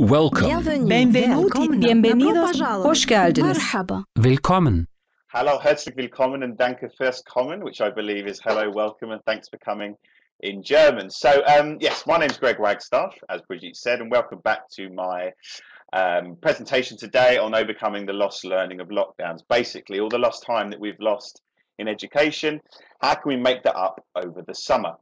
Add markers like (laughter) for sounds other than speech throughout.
Welcome. Benvenuti. Bienvenidos. Hoş Willkommen. Hello, herzlich willkommen and danke fürs Kommen, which I believe is hello, welcome and thanks for coming in German. So, um, yes, my name is Greg Wagstaff, as Brigitte said, and welcome back to my um, presentation today on overcoming the lost learning of lockdowns. Basically, all the lost time that we've lost in education, how can we make that up over the summer?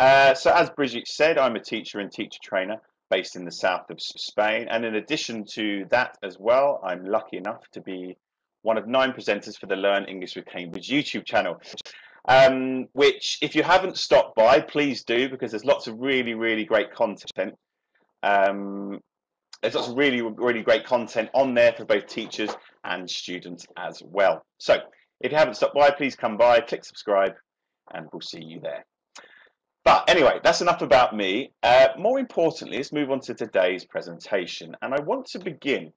Uh, so, as Brigitte said, I'm a teacher and teacher trainer, based in the south of Spain. And in addition to that as well, I'm lucky enough to be one of nine presenters for the Learn English with Cambridge YouTube channel. Um, which, if you haven't stopped by, please do because there's lots of really, really great content. Um, there's lots of really, really great content on there for both teachers and students as well. So, if you haven't stopped by, please come by, click subscribe, and we'll see you there. But anyway, that's enough about me. Uh, more importantly, let's move on to today's presentation. And I want to begin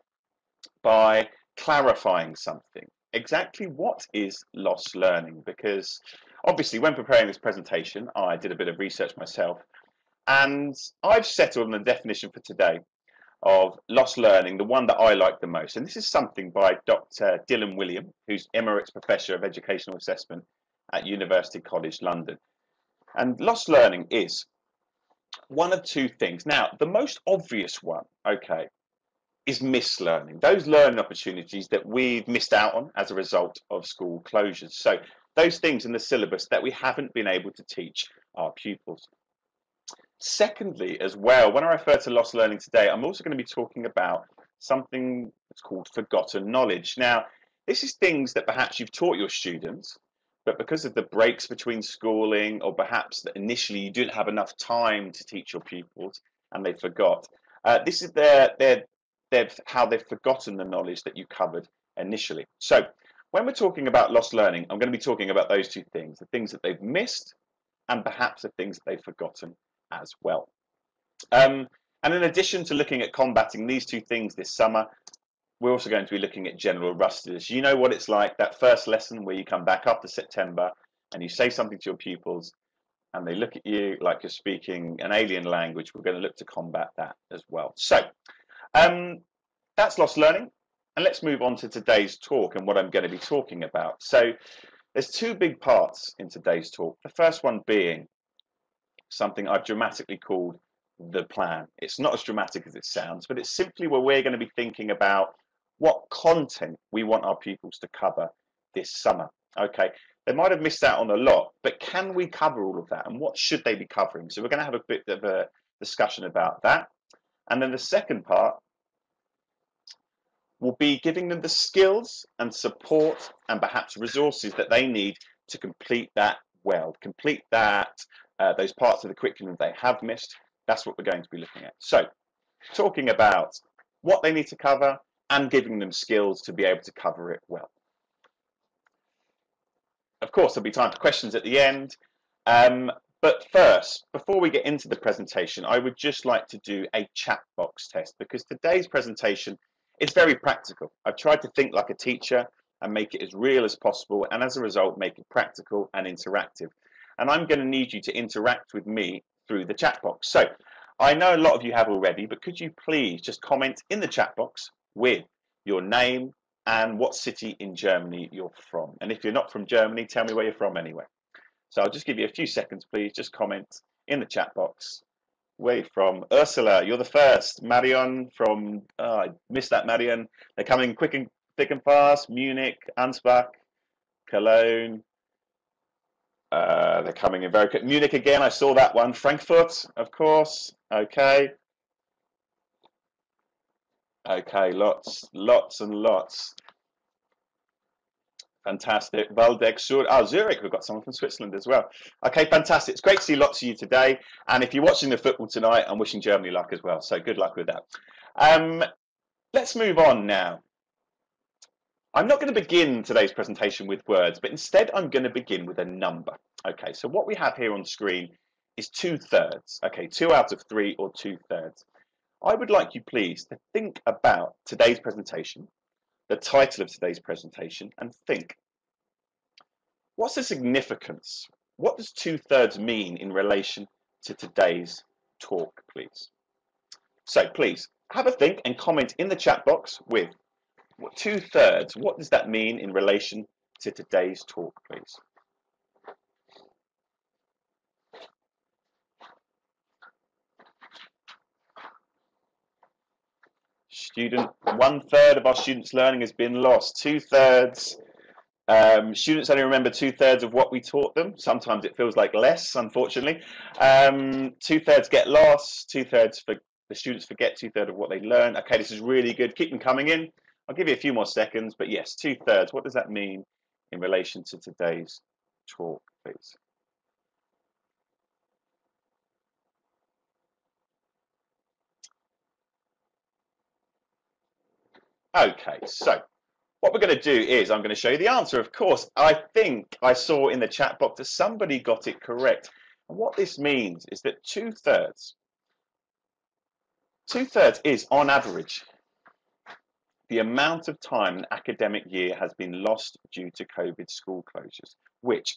by clarifying something. Exactly what is lost learning? Because obviously, when preparing this presentation, I did a bit of research myself. And I've settled on the definition for today of lost learning, the one that I like the most. And this is something by Dr. Dylan Wiliam, who's Emeritus Professor of Educational Assessment at University College London. And lost learning is one of two things. Now, the most obvious one, okay, is mislearning. Those learning opportunities that we've missed out on as a result of school closures. So, those things in the syllabus that we haven't been able to teach our pupils. Secondly, as well, when I refer to lost learning today, I'm also going to be talking about something that's called forgotten knowledge. Now, this is things that perhaps you've taught your students, but because of the breaks between schooling, or perhaps that initially you didn't have enough time to teach your pupils and they forgot, uh, this is their, their, their, how they've forgotten the knowledge that you covered initially. So, when we're talking about lost learning, I'm going to be talking about those two things the things that they've missed and perhaps the things that they've forgotten as well. Um, and in addition to looking at combating these two things this summer, we're also going to be looking at general rustiness. You know what it's like that first lesson where you come back after September and you say something to your pupils and they look at you like you're speaking an alien language. We're going to look to combat that as well. So um, that's lost learning. And let's move on to today's talk and what I'm going to be talking about. So there's two big parts in today's talk. The first one being something I've dramatically called the plan. It's not as dramatic as it sounds, but it's simply where we're going to be thinking about what content we want our pupils to cover this summer. Okay, they might have missed out on a lot, but can we cover all of that? And what should they be covering? So we're going to have a bit of a discussion about that. And then the second part will be giving them the skills and support and perhaps resources that they need to complete that well, complete that uh, those parts of the curriculum they have missed. That's what we're going to be looking at. So, talking about what they need to cover and giving them skills to be able to cover it well. Of course, there'll be time for questions at the end. Um, but first, before we get into the presentation, I would just like to do a chat box test because today's presentation is very practical. I've tried to think like a teacher and make it as real as possible, and as a result, make it practical and interactive. And I'm going to need you to interact with me through the chat box. So I know a lot of you have already, but could you please just comment in the chat box with your name and what city in Germany you're from? And if you're not from Germany, tell me where you're from anyway. So I'll just give you a few seconds, please. Just comment in the chat box where you're from. Ursula, you're the first. Marion from, oh, I missed that, Marion. They're coming quick and thick and fast. Munich, Ansbach, Cologne, uh, they're coming in very quick. Munich again, I saw that one. Frankfurt, of course. Okay. Okay, lots, lots and lots. Fantastic. Waldeck, Sur. Oh, Zurich, we've got someone from Switzerland as well. Okay, fantastic. It's great to see lots of you today. And if you're watching the football tonight, I'm wishing Germany luck as well. So good luck with that. Um, let's move on now. I'm not going to begin today's presentation with words, but instead I'm going to begin with a number. Okay, so what we have here on screen is two thirds. Okay, two out of three or two thirds. I would like you please to think about today's presentation, the title of today's presentation, and think, what's the significance? What does two thirds mean in relation to today's talk, please? So please have a think and comment in the chat box with two thirds. What does that mean in relation to today's talk, please? Student, one third of our students' learning has been lost. Two thirds um, students only remember two thirds of what we taught them. Sometimes it feels like less, unfortunately. Um, two thirds get lost. Two thirds for the students forget two thirds of what they learn. Okay, this is really good. Keep them coming in. I'll give you a few more seconds, but yes, two thirds. What does that mean in relation to today's talk, please? Okay, so what we're going to do is I'm going to show you the answer. Of course, I think I saw in the chat box that somebody got it correct. And what this means is that two thirds, two thirds is on average the amount of time an academic year has been lost due to COVID school closures, which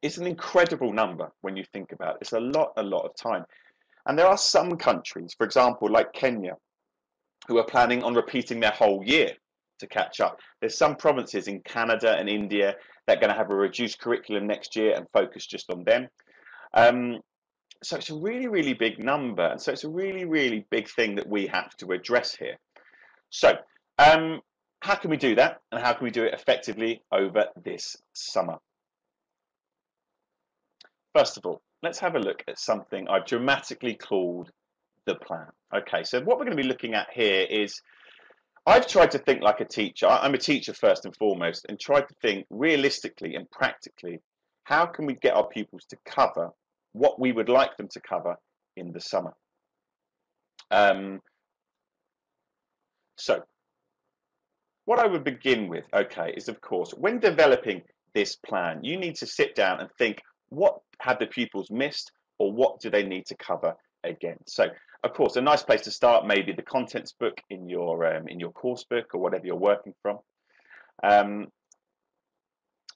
is an incredible number when you think about it. It's a lot, a lot of time. And there are some countries, for example, like Kenya, who are planning on repeating their whole year to catch up. There's some provinces in Canada and India that are going to have a reduced curriculum next year and focus just on them. Um, so it's a really, really big number. And so it's a really, really big thing that we have to address here. So um, how can we do that? And how can we do it effectively over this summer? First of all, let's have a look at something I've dramatically called the plan. Okay, so what we're going to be looking at here is I've tried to think like a teacher. I'm a teacher first and foremost, and tried to think realistically and practically how can we get our pupils to cover what we would like them to cover in the summer. Um, so, what I would begin with, okay, is of course, when developing this plan, you need to sit down and think what have the pupils missed or what do they need to cover again. So of course, a nice place to start may be the contents book in your um, in your course book or whatever you're working from. Um,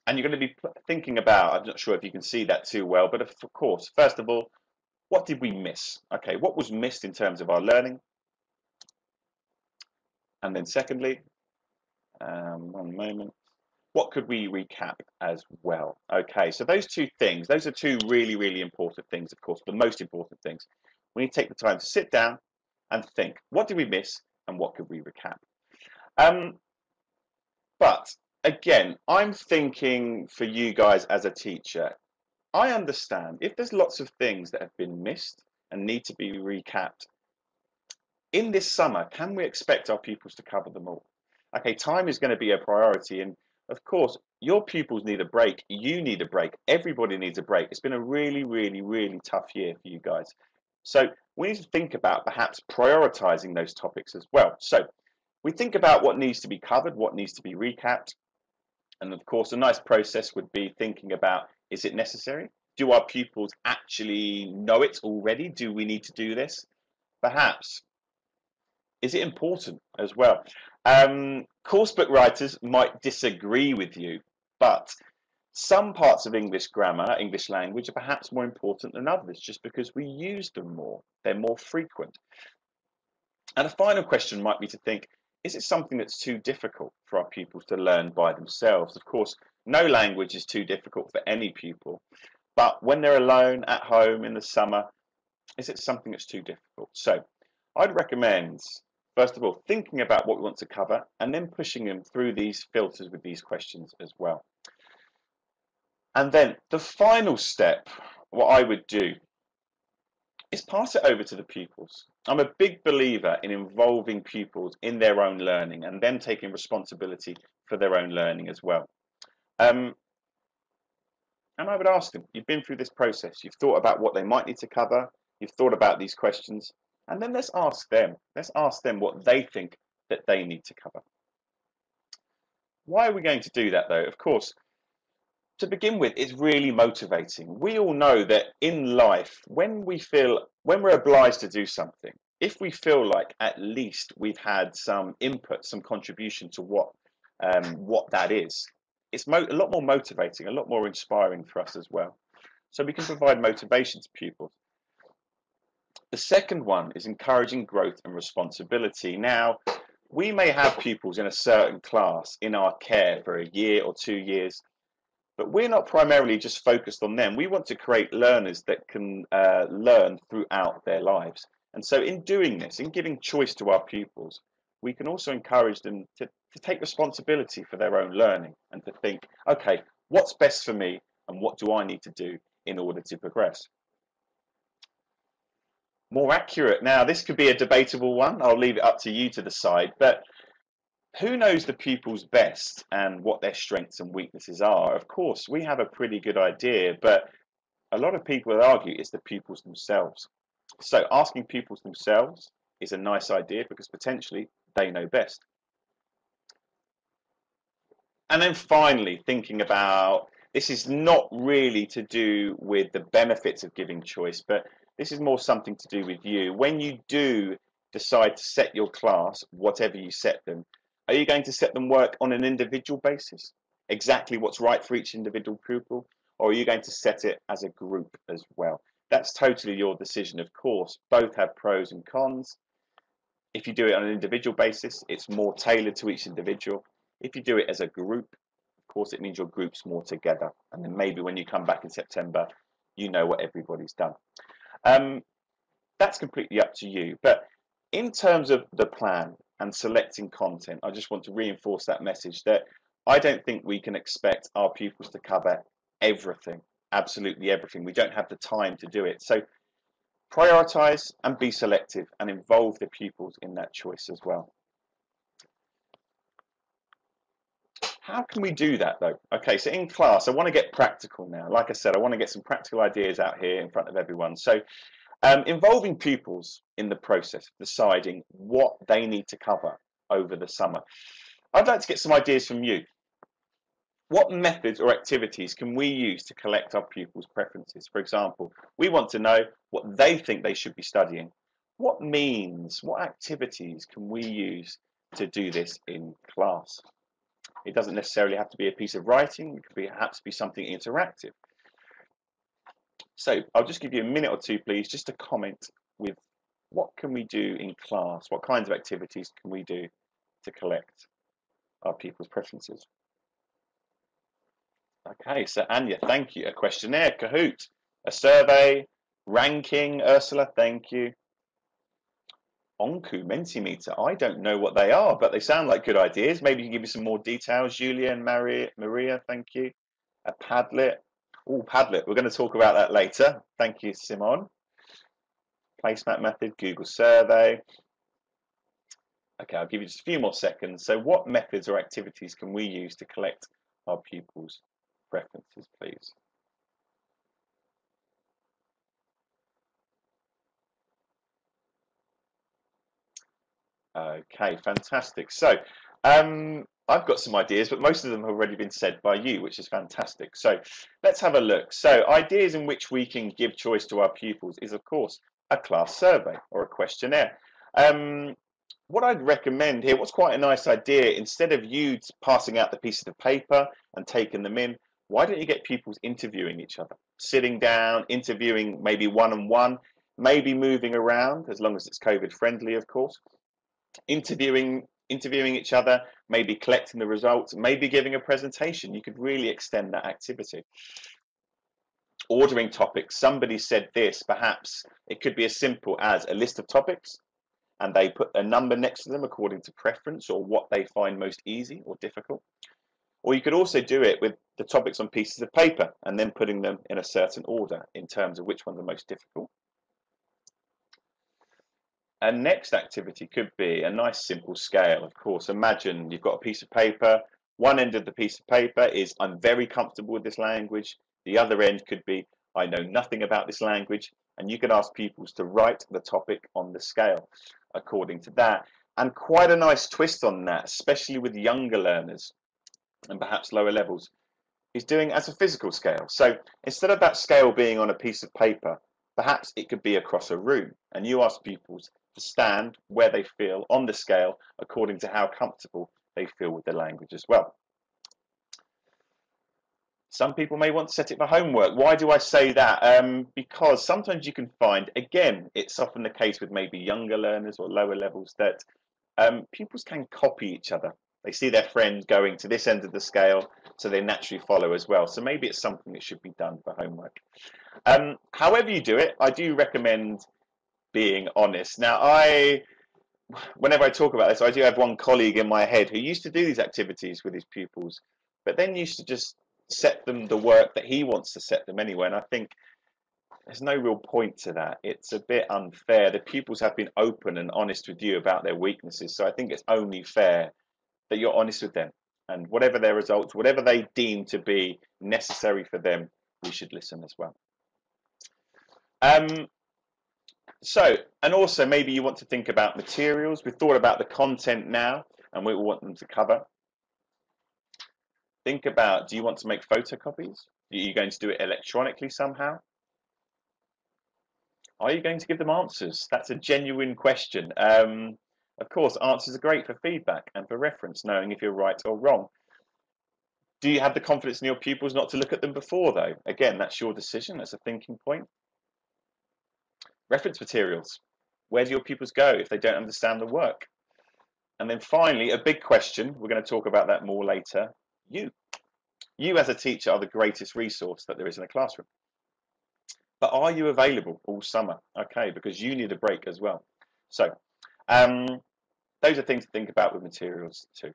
and you're going to be thinking about, I'm not sure if you can see that too well, but of course, first of all, what did we miss? Okay, what was missed in terms of our learning? And then secondly, um, one moment, what could we recap as well? Okay, so those two things, those are two really, really important things, of course, the most important things we need to take the time to sit down and think, what did we miss and what could we recap? Um, but again, I'm thinking for you guys as a teacher, I understand if there's lots of things that have been missed and need to be recapped, in this summer, can we expect our pupils to cover them all? Okay, time is going to be a priority. And of course, your pupils need a break. You need a break. Everybody needs a break. It's been a really, really, really tough year for you guys. So we need to think about perhaps prioritizing those topics as well. So we think about what needs to be covered, what needs to be recapped. And of course, a nice process would be thinking about, is it necessary? Do our pupils actually know it already? Do we need to do this? Perhaps. Is it important as well? Um, course book writers might disagree with you, but some parts of English grammar, English language, are perhaps more important than others just because we use them more. They're more frequent. And a final question might be to think, is it something that's too difficult for our pupils to learn by themselves? Of course, no language is too difficult for any pupil, but when they're alone at home in the summer, is it something that's too difficult? So I'd recommend, first of all, thinking about what we want to cover and then pushing them through these filters with these questions as well. And then the final step, what I would do is pass it over to the pupils. I'm a big believer in involving pupils in their own learning and them taking responsibility for their own learning as well. Um, and I would ask them, you've been through this process, you've thought about what they might need to cover, you've thought about these questions, and then let's ask them, let's ask them what they think that they need to cover. Why are we going to do that though? Of course, to begin with, it's really motivating. We all know that in life, when we feel, when we're obliged to do something, if we feel like at least we've had some input, some contribution to what um, what that is, it's a lot more motivating, a lot more inspiring for us as well. So we can provide motivation to pupils. The second one is encouraging growth and responsibility. Now, we may have pupils in a certain class in our care for a year or two years, but we're not primarily just focused on them. We want to create learners that can uh, learn throughout their lives. And so, in doing this, in giving choice to our pupils, we can also encourage them to, to take responsibility for their own learning and to think, okay, what's best for me and what do I need to do in order to progress? more accurate. Now, this could be a debatable one. I'll leave it up to you to decide. But who knows the pupils best and what their strengths and weaknesses are? Of course, we have a pretty good idea, but a lot of people argue it's the pupils themselves. So asking pupils themselves is a nice idea because potentially they know best. And then finally, thinking about this is not really to do with the benefits of giving choice, but this is more something to do with you. When you do decide to set your class, whatever you set them, are you going to set them work on an individual basis? Exactly what's right for each individual pupil? Or are you going to set it as a group as well? That's totally your decision, of course. Both have pros and cons. If you do it on an individual basis, it's more tailored to each individual. If you do it as a group, of course, it means your group's more together. And then maybe when you come back in September, you know what everybody's done. Um, that's completely up to you. But in terms of the plan and selecting content, I just want to reinforce that message that I don't think we can expect our pupils to cover everything, absolutely everything. We don't have the time to do it. So prioritize and be selective and involve the pupils in that choice as well. How can we do that though? Okay, so in class, I want to get practical now. Like I said, I want to get some practical ideas out here in front of everyone. So um, involving pupils in the process of deciding what they need to cover over the summer. I'd like to get some ideas from you. What methods or activities can we use to collect our pupils' preferences? For example, we want to know what they think they should be studying. What means, what activities can we use to do this in class? It doesn't necessarily have to be a piece of writing. It could perhaps be something interactive. So I'll just give you a minute or two, please, just to comment with what can we do in class? What kinds of activities can we do to collect our people's preferences? Okay, so Anya, thank you. A questionnaire, Kahoot, a survey, ranking, Ursula, thank you. Oncoo, Mentimeter. I don't know what they are, but they sound like good ideas. Maybe you can give me some more details. Julia and Maria, Maria thank you. A Padlet. Oh, Padlet. We're going to talk about that later. Thank you, Simon. Placemat method, Google survey. Okay, I'll give you just a few more seconds. So what methods or activities can we use to collect our pupils' preferences, please? Okay, fantastic. So um, I've got some ideas, but most of them have already been said by you, which is fantastic. So let's have a look. So ideas in which we can give choice to our pupils is, of course, a class survey or a questionnaire. Um, what I'd recommend here, what's quite a nice idea, instead of you passing out the pieces of paper and taking them in, why don't you get pupils interviewing each other, sitting down, interviewing maybe one on one, maybe moving around, as long as it's COVID friendly, of course, interviewing interviewing each other, maybe collecting the results, maybe giving a presentation. You could really extend that activity. Ordering topics. Somebody said this, perhaps it could be as simple as a list of topics and they put a number next to them according to preference or what they find most easy or difficult. Or you could also do it with the topics on pieces of paper and then putting them in a certain order in terms of which ones are most difficult a next activity could be a nice simple scale. Of course, imagine you've got a piece of paper. One end of the piece of paper is I'm very comfortable with this language. The other end could be I know nothing about this language. And you could ask pupils to write the topic on the scale according to that. And quite a nice twist on that, especially with younger learners and perhaps lower levels, is doing as a physical scale. So instead of that scale being on a piece of paper, perhaps it could be across a room. And you ask pupils to stand where they feel on the scale according to how comfortable they feel with the language as well. Some people may want to set it for homework. Why do I say that? Um, because sometimes you can find, again, it's often the case with maybe younger learners or lower levels that um, pupils can copy each other. They see their friend going to this end of the scale, so they naturally follow as well. So maybe it's something that should be done for homework. Um, however you do it, I do recommend being honest. Now, I, whenever I talk about this, I do have one colleague in my head who used to do these activities with his pupils, but then used to just set them the work that he wants to set them anyway. And I think there's no real point to that. It's a bit unfair. The pupils have been open and honest with you about their weaknesses. So I think it's only fair that you're honest with them. And whatever their results, whatever they deem to be necessary for them, we should listen as well. Um, so, and also maybe you want to think about materials. We've thought about the content now and we want them to cover think about do you want to make photocopies? Are you going to do it electronically somehow? Are you going to give them answers? That's a genuine question. Um, of course, answers are great for feedback and for reference, knowing if you're right or wrong. Do you have the confidence in your pupils not to look at them before, though? Again, that's your decision. That's a thinking point. Reference materials. Where do your pupils go if they don't understand the work? And then finally, a big question, we're going to talk about that more later, you. You as a teacher are the greatest resource that there is in a classroom. But are you available all summer? Okay, because you need a break as well. So um, those are things to think about with materials too.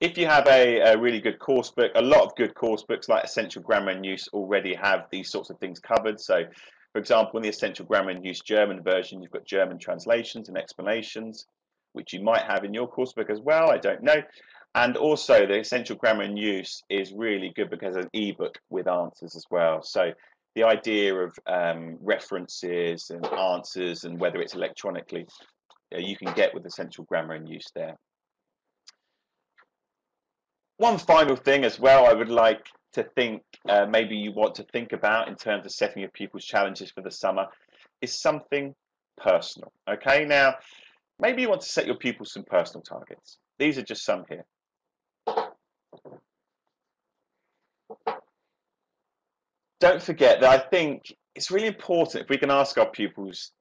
If you have a, a, really good course book, a lot of good course books like Essential Grammar in Use already have these sorts of things covered. So, for example, in the Essential Grammar in Use German version, you've got German translations and explanations, which you might have in your course book as well. I don't know. And also the essential grammar in use is really good because an ebook with answers as well. So the idea of um, references and answers and whether it's electronically, uh, you can get with essential grammar in use there. One final thing as well, I would like to think uh, maybe you want to think about in terms of setting your pupils' challenges for the summer is something personal. Okay, now maybe you want to set your pupils some personal targets. These are just some here. Don't forget that I think it's really important if we can ask our pupils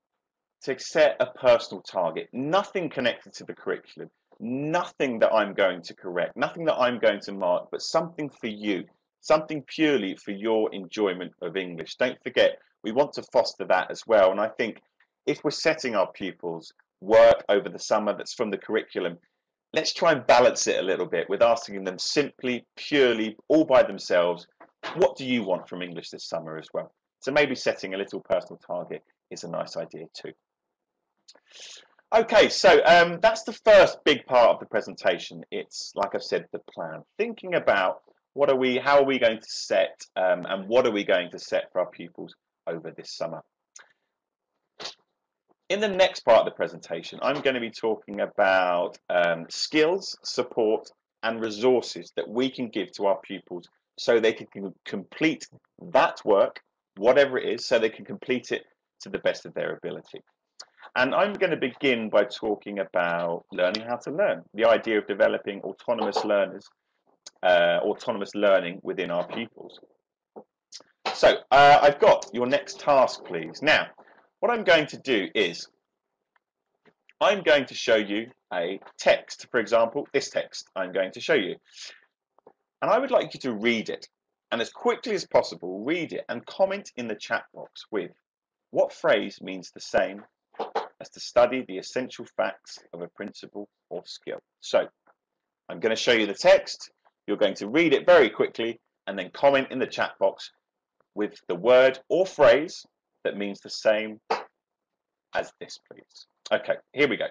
to set a personal target, nothing connected to the curriculum, nothing that I'm going to correct, nothing that I'm going to mark, but something for you, something purely for your enjoyment of English. Don't forget, we want to foster that as well. And I think if we're setting our pupils work over the summer that's from the curriculum, let's try and balance it a little bit with asking them simply, purely, all by themselves, what do you want from English this summer as well? So maybe setting a little personal target is a nice idea too. Okay, so um, that's the first big part of the presentation. It's, like I said, the plan. Thinking about what are we, how are we going to set um, and what are we going to set for our pupils over this summer. In the next part of the presentation, I'm going to be talking about um, skills, support, and resources that we can give to our pupils so they can complete that work, whatever it is, so they can complete it to the best of their ability. And I'm going to begin by talking about learning how to learn, the idea of developing autonomous learners, uh, autonomous learning within our pupils. So uh, I've got your next task, please. Now, what I'm going to do is I'm going to show you a text. For example, this text I'm going to show you. And I would like you to read it. And as quickly as possible, read it and comment in the chat box with what phrase means the same as to study the essential facts of a principle or skill. So I'm going to show you the text. You're going to read it very quickly and then comment in the chat box with the word or phrase that means the same as this, please. Okay, here we go.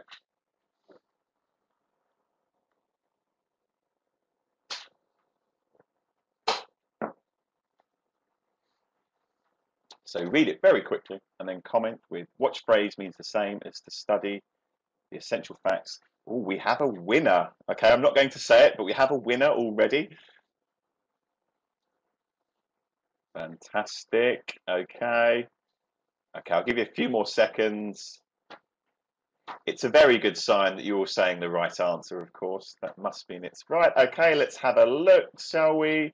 So read it very quickly and then comment with which phrase means the same as to study the essential facts. Oh, we have a winner. Okay, I'm not going to say it, but we have a winner already. Fantastic. Okay. Okay, I'll give you a few more seconds. It's a very good sign that you're all saying the right answer, of course. That must mean it's right. Okay, let's have a look, shall we?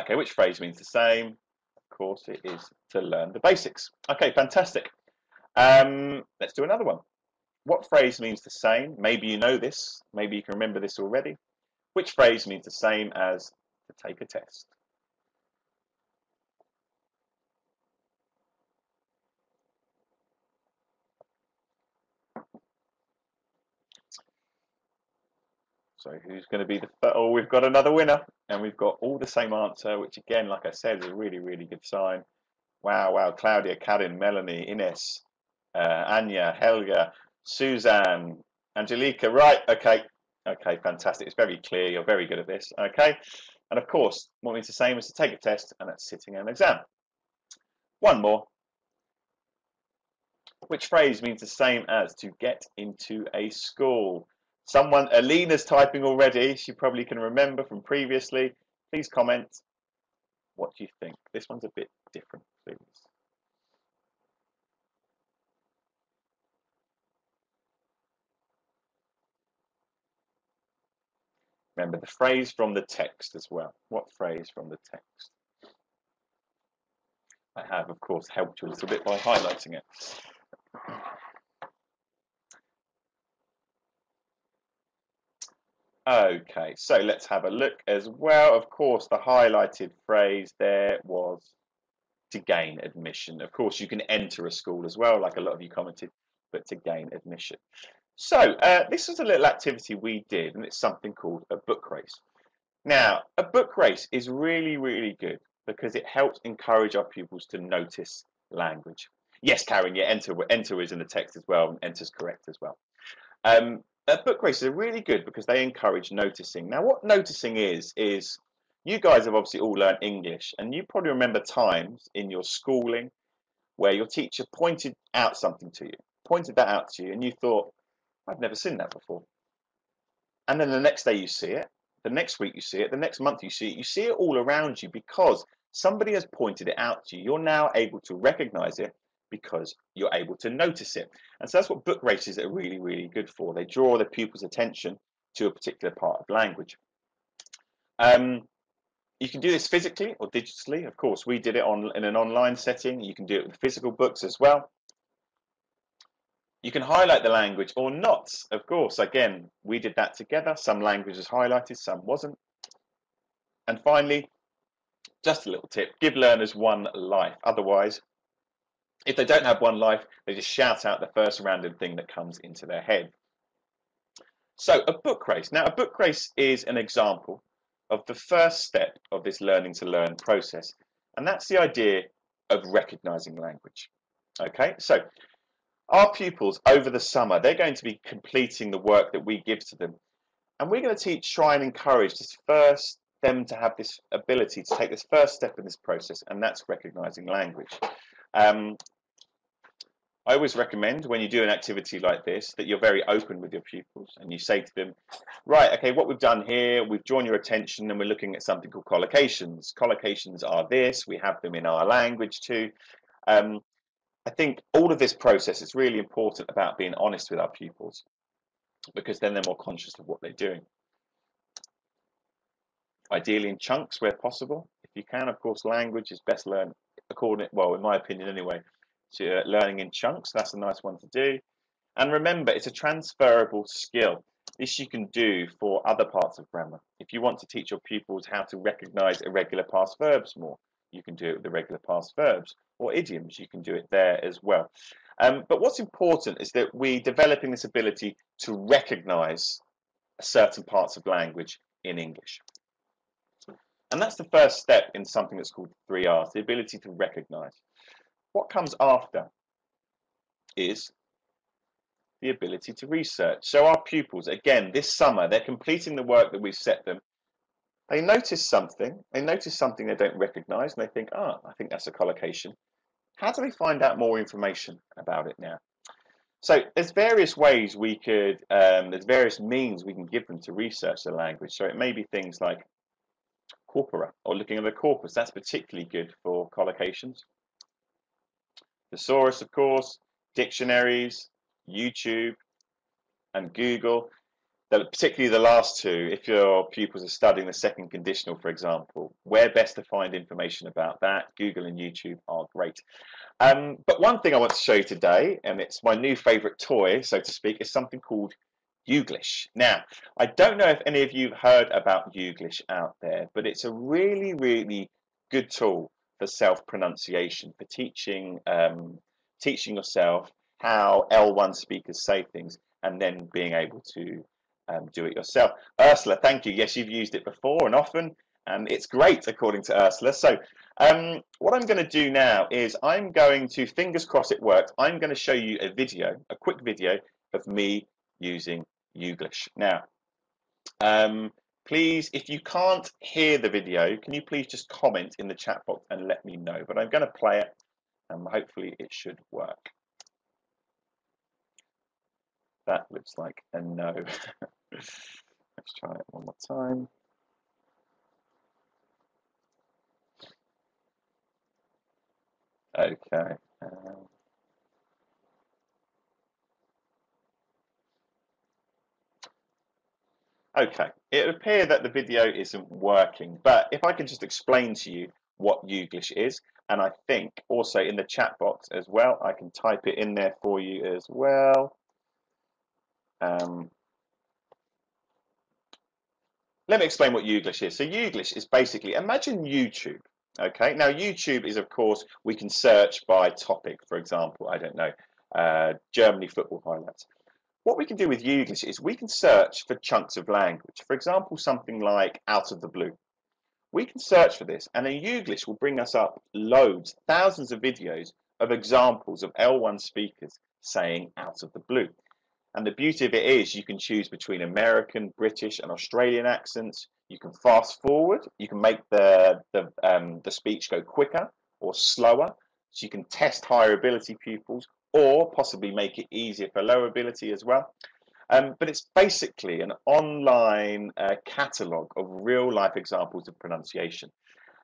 Okay, which phrase means the same? Of course, it is to learn the basics. Okay, fantastic. Um, let's do another one. What phrase means the same? Maybe you know this. Maybe you can remember this already. Which phrase means the same as to take a test? So who's going to be the first? Oh, we've got another winner, and we've got all the same answer, which again, like I said, is a really, really good sign. Wow, wow, Claudia, Karin, Melanie, Ines, uh, Anya, Helga, Suzanne, Angelica. Right, okay, okay, fantastic. It's very clear. You're very good at this. Okay, and of course, what means the same as to take a test, and that's sitting an exam. One more. Which phrase means the same as to get into a school? Someone, Alina's typing already. She probably can remember from previously. Please comment. What do you think? This one's a bit different, please. Remember the phrase from the text as well. What phrase from the text? I have, of course, helped you a little bit by highlighting it. Okay, so let's have a look as well. Of course, the highlighted phrase there was to gain admission. Of course, you can enter a school as well, like a lot of you commented, but to gain admission. So uh, this was a little activity we did, and it's something called a book race. Now, a book race is really, really good because it helps encourage our pupils to notice language. Yes, Karen, yeah, enter, enter is in the text as well, and enter's correct as well. Um, book races are really good because they encourage noticing. Now, what noticing is, is you guys have obviously all learned English, and you probably remember times in your schooling where your teacher pointed out something to you, pointed that out to you, and you thought, I've never seen that before. And then the next day you see it, the next week you see it, the next month you see it, you see it all around you because somebody has pointed it out to you. You're now able to recognize it because you're able to notice it. And so that's what book races are really, really good for. They draw the pupil's attention to a particular part of language. Um, you can do this physically or digitally. Of course, we did it on in an online setting. You can do it with physical books as well. You can highlight the language or not. Of course, again, we did that together. Some language was highlighted, some wasn't. And finally, just a little tip, give learners one life. Otherwise, if they don't have one life, they just shout out the first random thing that comes into their head. So a book race. Now a book race is an example of the first step of this learning to learn process. And that's the idea of recognizing language. Okay, so our pupils over the summer, they're going to be completing the work that we give to them. And we're going to teach, try and encourage this first them to have this ability to take this first step in this process, and that's recognizing language. Um, I always recommend when you do an activity like this that you're very open with your pupils and you say to them, right, okay, what we've done here, we've drawn your attention and we're looking at something called collocations. Collocations are this, we have them in our language too. Um, I think all of this process is really important about being honest with our pupils because then they're more conscious of what they're doing. Ideally in chunks where possible. If you can, of course, language is best learned according, well, in my opinion anyway, to uh, learning in chunks. That's a nice one to do. And remember, it's a transferable skill. This you can do for other parts of grammar. If you want to teach your pupils how to recognize irregular past verbs more, you can do it with the regular past verbs or idioms. You can do it there as well. Um, but what's important is that we're developing this ability to recognize certain parts of language in English. And that's the first step in something that's called three R's, the ability to recognize. What comes after is the ability to research. So our pupils, again, this summer, they're completing the work that we've set them. They notice something, they notice something they don't recognize, and they think, ah, oh, I think that's a collocation. How do they find out more information about it now? So there's various ways we could, um, there's various means we can give them to research the language. So it may be things like corpora or looking at the corpus. That's particularly good for collocations. Thesaurus, of course, dictionaries, YouTube, and Google. The, particularly the last two, if your pupils are studying the second conditional, for example, where best to find information about that, Google and YouTube are great. Um, but one thing I want to show you today, and it's my new favorite toy, so to speak, is something called Youglish. Now, I don't know if any of you have heard about Youglish out there, but it's a really, really good tool for self-pronunciation, for teaching um, teaching yourself how L1 speakers say things and then being able to um, do it yourself. Ursula, thank you. Yes, you've used it before and often, and it's great according to Ursula. So um, what I'm going to do now is I'm going to, fingers crossed it works, I'm going to show you a video, a quick video of me using Youglish. Now, um, please, if you can't hear the video, can you please just comment in the chat box and let me know? But I'm going to play it and hopefully it should work. That looks like a no. (laughs) Let's try it one more time. Okay. Um, okay, it would appear that the video isn't working, but if I can just explain to you what Youglish is, and I think also in the chat box as well, I can type it in there for you as well. Um, let me explain what Youglish is. So Youglish is basically, imagine YouTube. Okay, now YouTube is, of course, we can search by topic. For example, I don't know, uh, Germany football highlights. What we can do with Youglish is we can search for chunks of language. For example, something like out of the blue. We can search for this, and then Youglish will bring us up loads, thousands of videos of examples of L1 speakers saying out of the blue. And the beauty of it is you can choose between American, British, and Australian accents. You can fast forward. You can make the the, um, the speech go quicker or slower. So you can test higher ability pupils or possibly make it easier for lower ability as well. Um, but it's basically an online uh, catalogue of real life examples of pronunciation.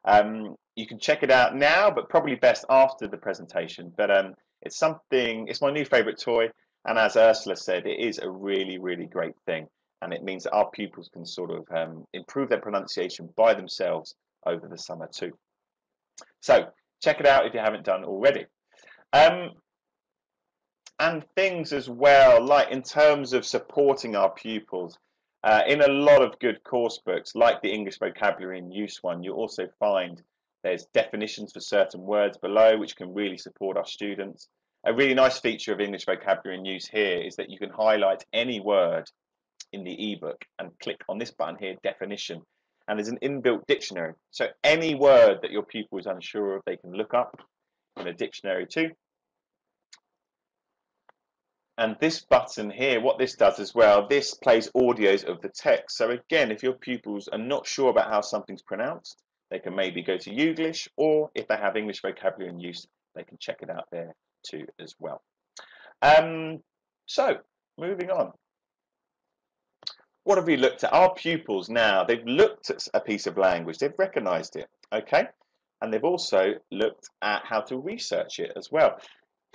Um, you can check it out now, but probably best after the presentation. But um, it's something, it's my new favorite toy. And as Ursula said, it is a really, really great thing. And it means that our pupils can sort of um, improve their pronunciation by themselves over the summer too. So check it out if you haven't done already. Um, and things as well, like in terms of supporting our pupils, uh, in a lot of good course books, like the English Vocabulary in Use one, you also find there's definitions for certain words below, which can really support our students. A really nice feature of English vocabulary in use here is that you can highlight any word in the ebook and click on this button here, definition, and there's an inbuilt dictionary. So any word that your pupil is unsure of, they can look up in a dictionary too. And this button here, what this does as well, this plays audios of the text. So again, if your pupils are not sure about how something's pronounced, they can maybe go to Youglish, or if they have English vocabulary in use, they can check it out there to as well. Um, so, moving on. What have we looked at? Our pupils now, they've looked at a piece of language, they've recognized it, okay? And they've also looked at how to research it as well.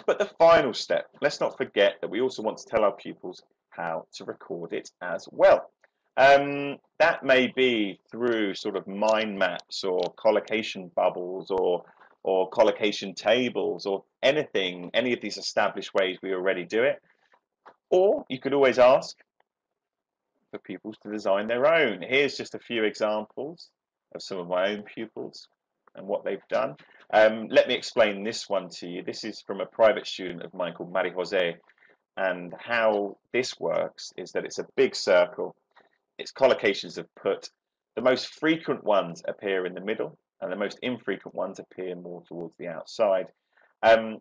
But the final step, let's not forget that we also want to tell our pupils how to record it as well. Um, that may be through sort of mind maps or collocation bubbles or or collocation tables or anything, any of these established ways we already do it. Or you could always ask for pupils to design their own. Here's just a few examples of some of my own pupils and what they've done. Um, let me explain this one to you. This is from a private student of mine called Marie Jose. And how this works is that it's a big circle. Its collocations have put. The most frequent ones appear in the middle and the most infrequent ones appear more towards the outside. Um,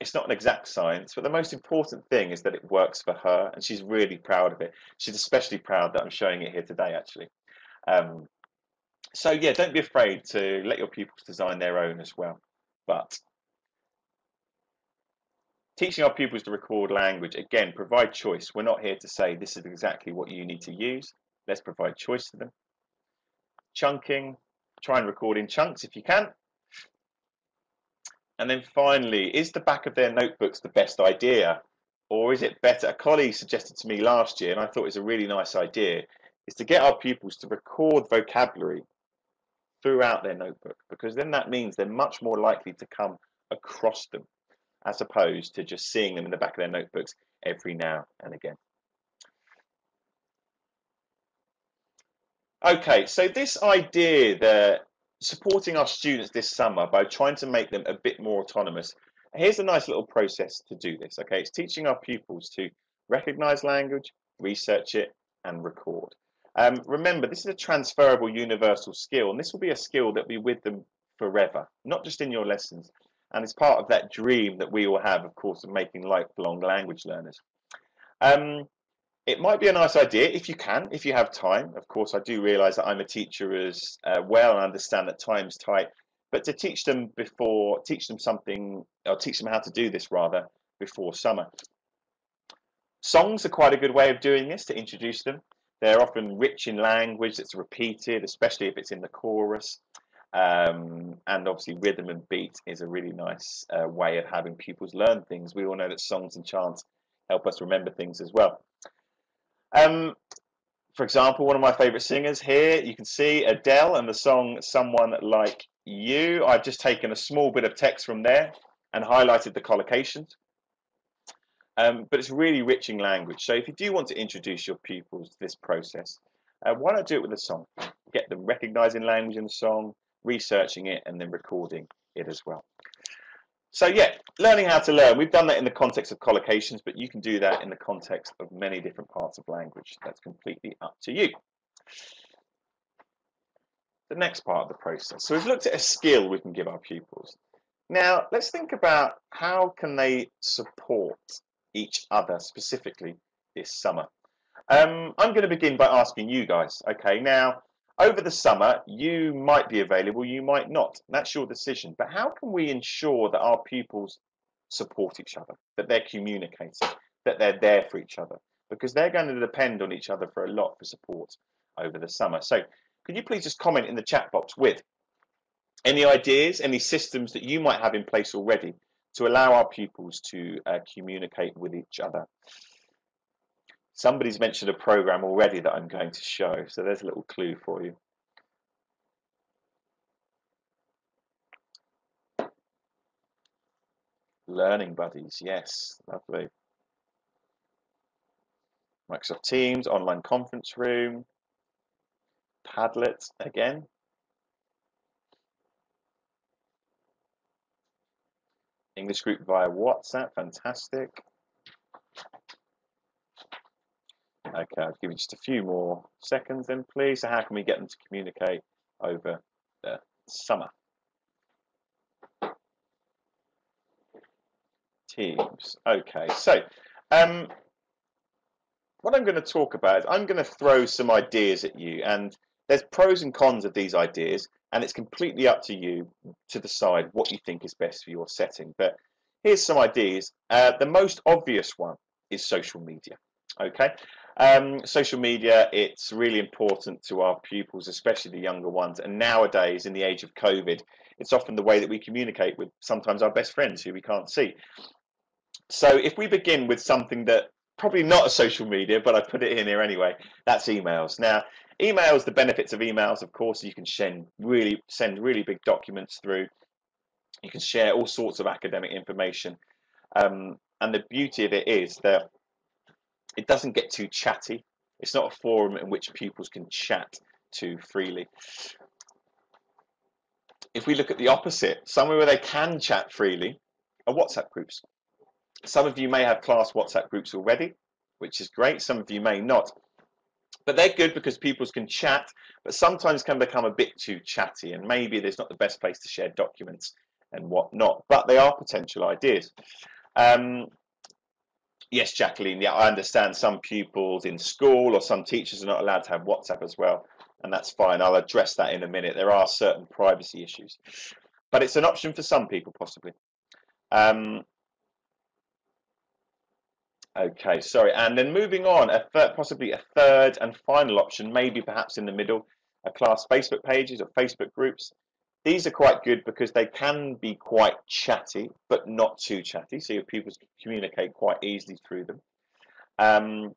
it's not an exact science, but the most important thing is that it works for her, and she's really proud of it. She's especially proud that I'm showing it here today, actually. Um, so yeah, don't be afraid to let your pupils design their own as well. But teaching our pupils to record language, again, provide choice. We're not here to say this is exactly what you need to use. Let's provide choice to them. Chunking, try and record in chunks if you can. And then finally, is the back of their notebooks the best idea? Or is it better? A colleague suggested to me last year, and I thought it was a really nice idea, is to get our pupils to record vocabulary throughout their notebook because then that means they're much more likely to come across them as opposed to just seeing them in the back of their notebooks every now and again. Okay, so this idea that supporting our students this summer by trying to make them a bit more autonomous, here's a nice little process to do this. Okay, it's teaching our pupils to recognize language, research it, and record. Um, remember, this is a transferable universal skill, and this will be a skill that will be with them forever, not just in your lessons. And it's part of that dream that we all have, of course, of making lifelong language learners. Um, it might be a nice idea if you can, if you have time. Of course, I do realize that I'm a teacher as uh, well and understand that time's tight, but to teach them before, teach them something, or teach them how to do this rather, before summer. Songs are quite a good way of doing this to introduce them. They're often rich in language that's repeated, especially if it's in the chorus. Um, and obviously, rhythm and beat is a really nice uh, way of having pupils learn things. We all know that songs and chants help us remember things as well. Um, for example, one of my favourite singers here, you can see Adele and the song Someone Like You. I've just taken a small bit of text from there and highlighted the collocations. Um, but it's really rich in language. So if you do want to introduce your pupils to this process, uh, why not do it with a song? Get them recognizing language in the song, researching it, and then recording it as well. So yeah, learning how to learn. We've done that in the context of collocations, but you can do that in the context of many different parts of language. That's completely up to you. The next part of the process. So we've looked at a skill we can give our pupils. Now let's think about how can they support each other specifically this summer. Um, I'm going to begin by asking you guys. Okay, now over the summer, you might be available, you might not. That's your decision. But how can we ensure that our pupils support each other, that they're communicating, that they're there for each other? Because they're going to depend on each other for a lot for support over the summer. So, could you please just comment in the chat box with any ideas, any systems that you might have in place already to allow our pupils to uh, communicate with each other. Somebody's mentioned a program already that I'm going to show, so there's a little clue for you. Learning buddies, yes, lovely. Microsoft Teams, online conference room, Padlet again. English group via WhatsApp, fantastic. Okay, I'll give you just a few more seconds then please. So how can we get them to communicate over the summer? Teams. Okay, so um, what I'm going to talk about is I'm going to throw some ideas at you and there's pros and cons of these ideas and it's completely up to you to decide what you think is best for your setting. But here's some ideas. Uh, the most obvious one is social media. Okay, um, social media, it's really important to our pupils, especially the younger ones. And nowadays, in the age of COVID, it's often the way that we communicate with sometimes our best friends who we can't see. So if we begin with something that probably not a social media, but I put it in here anyway, that's emails. Now, Emails, the benefits of emails, of course, you can send really send really big documents through. You can share all sorts of academic information. Um, and the beauty of it is that it doesn't get too chatty. It's not a forum in which pupils can chat too freely. If we look at the opposite, somewhere where they can chat freely are WhatsApp groups. Some of you may have class WhatsApp groups already, which is great. Some of you may not. But they're good because pupils can chat, but sometimes can become a bit too chatty, and maybe there's not the best place to share documents and whatnot. But they are potential ideas. Um, yes, Jacqueline. Yeah, I understand some pupils in school or some teachers are not allowed to have WhatsApp as well, and that's fine. I'll address that in a minute. There are certain privacy issues, but it's an option for some people, possibly. Um, Okay, sorry. And then moving on, a third, possibly a third and final option, maybe perhaps in the middle, a class Facebook pages or Facebook groups. These are quite good because they can be quite chatty, but not too chatty, so your pupils can communicate quite easily through them. Um,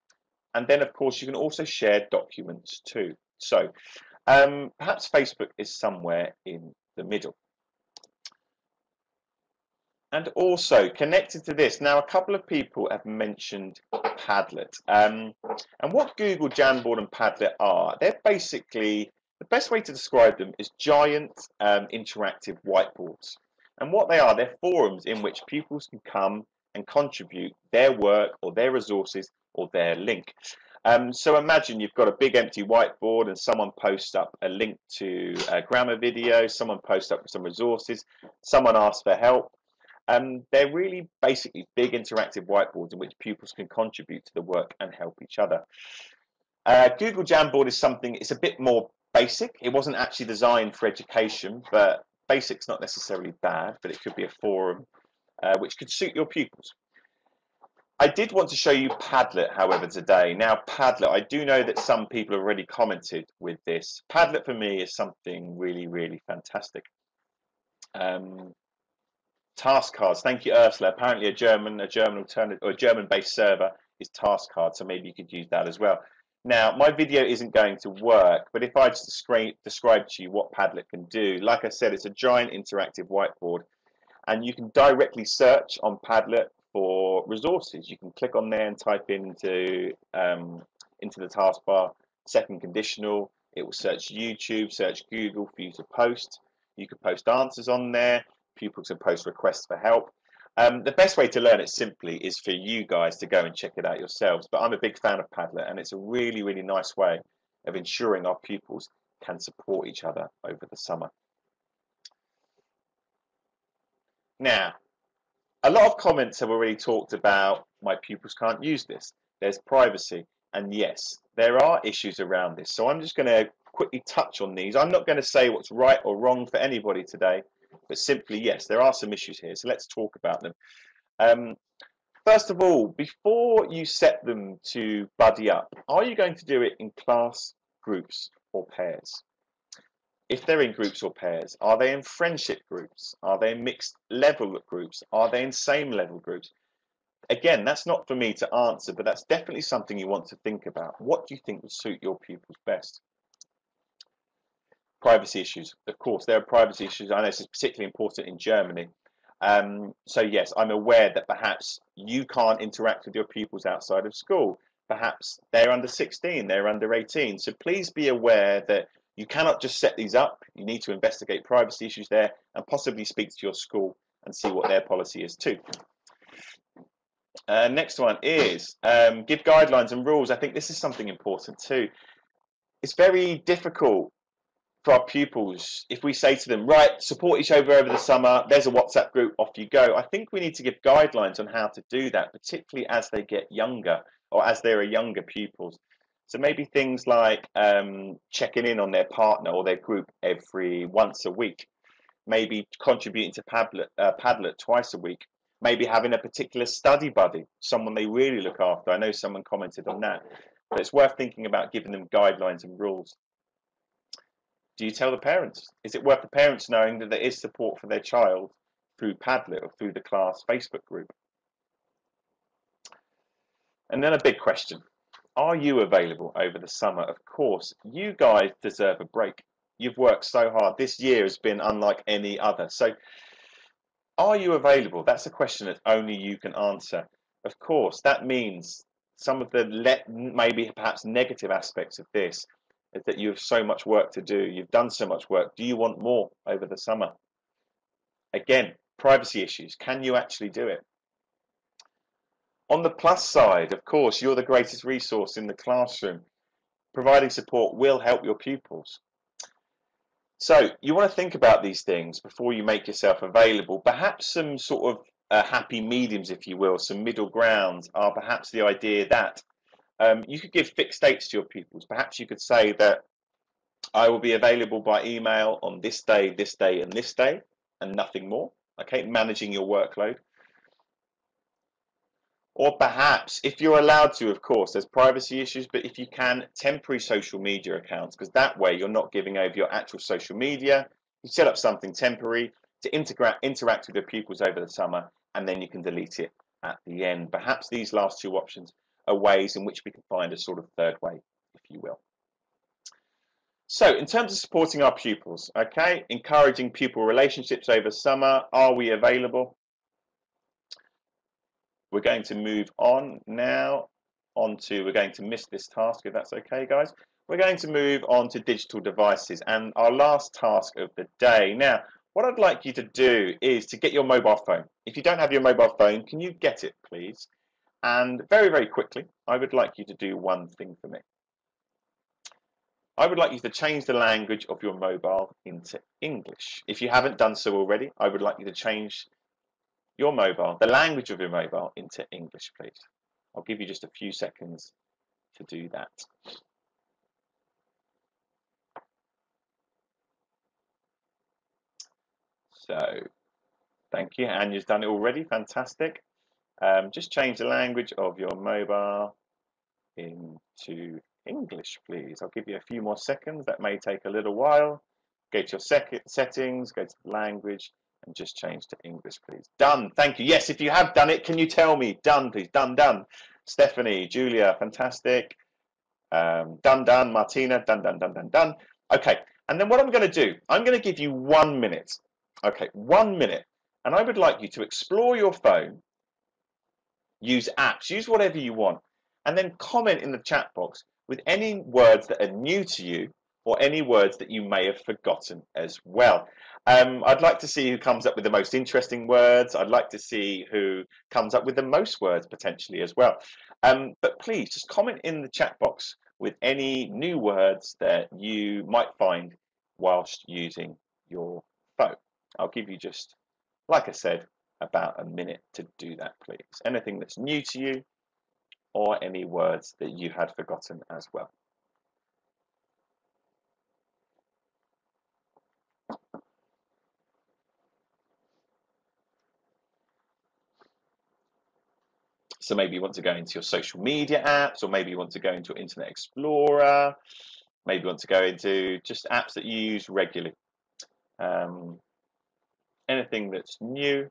and then, of course, you can also share documents too. So um, perhaps Facebook is somewhere in the middle. And also connected to this, now a couple of people have mentioned Padlet. Um, and what Google Jamboard and Padlet are, they're basically, the best way to describe them is giant um, interactive whiteboards. And what they are, they're forums in which pupils can come and contribute their work or their resources or their link. Um, so imagine you've got a big empty whiteboard and someone posts up a link to a grammar video, someone posts up some resources, someone asks for help, um, they're really basically big interactive whiteboards in which pupils can contribute to the work and help each other. Uh, Google Jamboard is something, it's a bit more basic. It wasn't actually designed for education, but basic's not necessarily bad, but it could be a forum uh, which could suit your pupils. I did want to show you Padlet, however, today. Now, Padlet, I do know that some people have already commented with this. Padlet for me is something really, really fantastic. Um, task cards. Thank you, Ursula. Apparently, a German, a German alternative, or a German-based server is task cards, so maybe you could use that as well. Now, my video isn't going to work, but if I just describe, to you what Padlet can do, like I said, it's a giant interactive whiteboard, and you can directly search on Padlet for resources. You can click on there and type into um, into the taskbar second conditional. It will search YouTube, search Google for you to post. You can post answers on there pupils can post requests for help. Um, the best way to learn it simply is for you guys to go and check it out yourselves. But I'm a big fan of Padlet, and it's a really, really nice way of ensuring our pupils can support each other over the summer. Now, a lot of comments have already talked about my pupils can't use this. There's privacy, and yes, there are issues around this. So I'm just going to quickly touch on these. I'm not going to say what's right or wrong for anybody today. But simply, yes, there are some issues here. So let's talk about them. Um, first of all, before you set them to buddy up, are you going to do it in class, groups, or pairs? If they're in groups or pairs, are they in friendship groups? Are they in mixed level groups? Are they in same level groups? Again, that's not for me to answer, but that's definitely something you want to think about. What do you think would suit your pupils best? Privacy issues. Of course, there are privacy issues. I know this is particularly important in Germany. Um, so yes, I'm aware that perhaps you can't interact with your pupils outside of school. Perhaps they're under 16, they're under 18. So please be aware that you cannot just set these up. You need to investigate privacy issues there and possibly speak to your school and see what their policy is too. Uh, next one is um, give guidelines and rules. I think this is something important too. It's very difficult for our pupils, if we say to them, right, support each other over the summer, there's a WhatsApp group, off you go. I think we need to give guidelines on how to do that, particularly as they get younger or as they are younger pupils. So maybe things like um, checking in on their partner or their group every once a week, maybe contributing to Padlet, uh, Padlet twice a week, maybe having a particular study buddy, someone they really look after. I know someone commented on that, but it's worth thinking about giving them guidelines and rules. Do you tell the parents? Is it worth the parents knowing that there is support for their child through Padlet or through the class Facebook group? And then a big question. Are you available over the summer? Of course, you guys deserve a break. You've worked so hard. This year has been unlike any other. So, are you available? That's a question that only you can answer. Of course, that means some of the let maybe perhaps negative aspects of this is that you have so much work to do. You've done so much work. Do you want more over the summer? Again, privacy issues. Can you actually do it? On the plus side, of course, you're the greatest resource in the classroom. Providing support will help your pupils. So you want to think about these things before you make yourself available. Perhaps some sort of uh, happy mediums, if you will, some middle grounds are perhaps the idea that um, you could give fixed dates to your pupils. Perhaps you could say that I will be available by email on this day, this day, and this day, and nothing more. Okay, managing your workload. Or perhaps, if you're allowed to, of course, there's privacy issues, but if you can, temporary social media accounts, because that way you're not giving over your actual social media, You set up something temporary to interact, interact with your pupils over the summer, and then you can delete it at the end. Perhaps these last two options are ways in which we can find a sort of third way, if you will. So in terms of supporting our pupils, okay, encouraging pupil relationships over summer, are we available? We're going to move on now onto, we're going to miss this task if that's okay guys. We're going to move on to digital devices and our last task of the day. Now, what I'd like you to do is to get your mobile phone. If you don't have your mobile phone, can you get it please? And very, very quickly, I would like you to do one thing for me. I would like you to change the language of your mobile into English. If you haven't done so already, I would like you to change your mobile, the language of your mobile, into English, please. I'll give you just a few seconds to do that. So, thank you. Anya's done it already. Fantastic. Um, just change the language of your mobile into English, please. I'll give you a few more seconds. That may take a little while. Go to your settings, go to the language, and just change to English, please. Done. Thank you. Yes, if you have done it, can you tell me? Done, please. Done, done. Stephanie, Julia, fantastic. Um, done, done. Martina, done, done, done, done, done. Okay. And then what I'm going to do, I'm going to give you one minute. Okay, one minute. And I would like you to explore your phone, use apps, use whatever you want, and then comment in the chat box with any words that are new to you or any words that you may have forgotten as well. Um, I'd like to see who comes up with the most interesting words. I'd like to see who comes up with the most words potentially as well. Um, but please just comment in the chat box with any new words that you might find whilst using your phone. I'll give you just, like I said, about a minute to do that, please. Anything that's new to you, or any words that you had forgotten as well. So maybe you want to go into your social media apps, or maybe you want to go into Internet Explorer, maybe you want to go into just apps that you use regularly. Um, anything that's new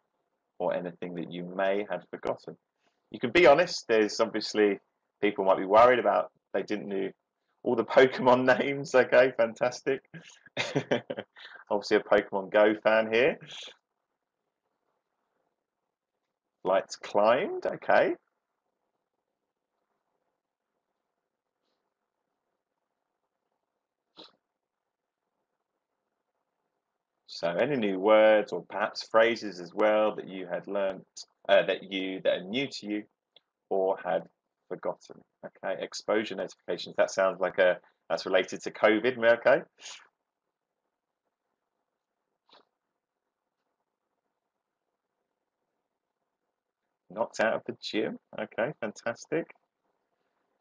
or anything that you may have forgotten you can be honest. There's obviously people might be worried about they didn't know all the (laughs) Pokemon names. Okay, fantastic. (laughs) obviously a Pokemon Go fan here. Lights climbed. Okay. So any new words or perhaps phrases as well that you had learnt uh, that you that are new to you or had forgotten. Okay, exposure notifications. That sounds like a that's related to COVID. Okay. Knocked out of the gym. Okay, fantastic.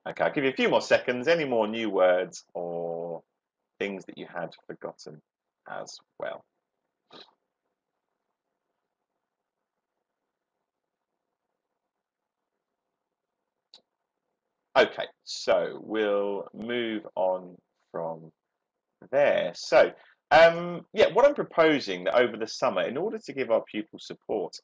Okay, I'll give you a few more seconds. Any more new words or things that you had forgotten as well. Okay, so we'll move on from there. So, um, yeah, what I'm proposing that over the summer, in order to give our pupils support,